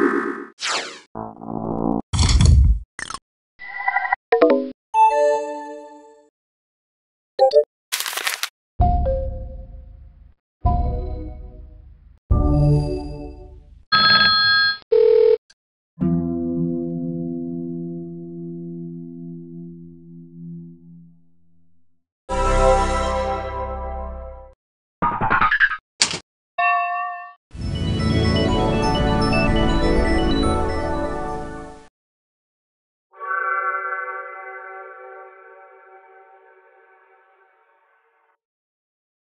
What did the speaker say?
you.